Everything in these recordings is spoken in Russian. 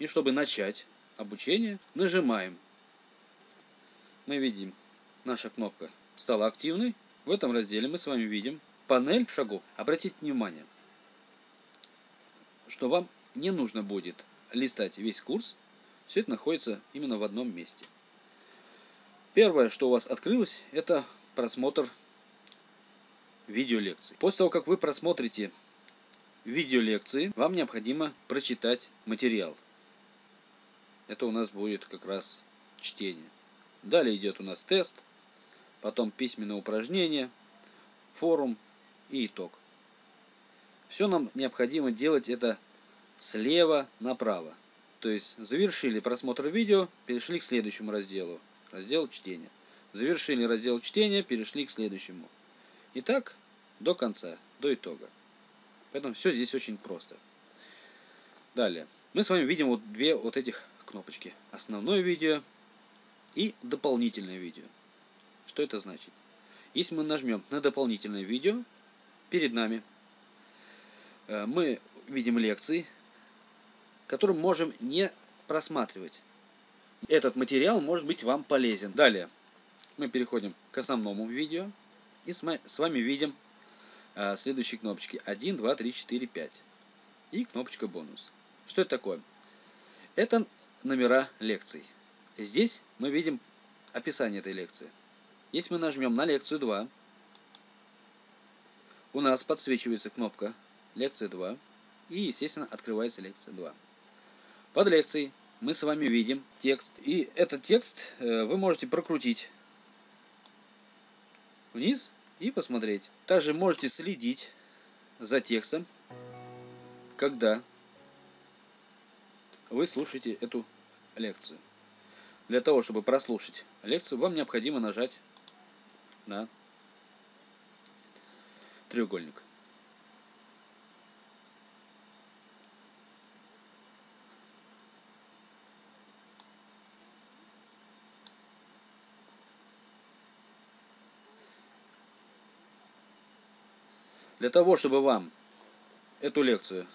И чтобы начать обучение, нажимаем. Мы видим, наша кнопка стала активной. В этом разделе мы с вами видим панель шагов. Обратите внимание, что вам не нужно будет листать весь курс. Все это находится именно в одном месте. Первое, что у вас открылось, это просмотр видеолекций. После того, как вы просмотрите видеолекции, вам необходимо прочитать материал. Это у нас будет как раз чтение. Далее идет у нас тест, потом письменное упражнение, форум и итог. Все нам необходимо делать это слева направо. То есть завершили просмотр видео, перешли к следующему разделу. Раздел чтения. Завершили раздел чтения, перешли к следующему. И так до конца, до итога. Поэтому все здесь очень просто. Далее. Мы с вами видим вот две вот этих кнопочки. Основное видео и дополнительное видео. Что это значит? Если мы нажмем на дополнительное видео, перед нами э, мы видим лекции, которые можем не просматривать. Этот материал может быть вам полезен. Далее мы переходим к основному видео и с вами видим э, следующие кнопочки 1, 2, 3, 4, 5 и кнопочка бонус. Что это такое? Это номера лекций. Здесь мы видим описание этой лекции. Если мы нажмем на лекцию 2, у нас подсвечивается кнопка лекция 2 и, естественно, открывается лекция 2. Под лекцией мы с вами видим текст. И этот текст э, вы можете прокрутить вниз и посмотреть. Также можете следить за текстом, когда вы слушаете эту лекцию. Для того, чтобы прослушать лекцию, вам необходимо нажать на треугольник. Для того, чтобы вам эту лекцию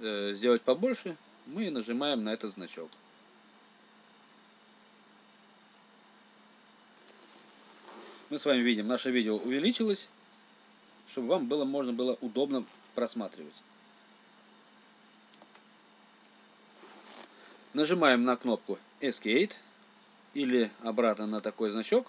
э, сделать побольше, мы нажимаем на этот значок. Мы с вами видим, наше видео увеличилось, чтобы вам было можно было удобно просматривать. Нажимаем на кнопку Escape или обратно на такой значок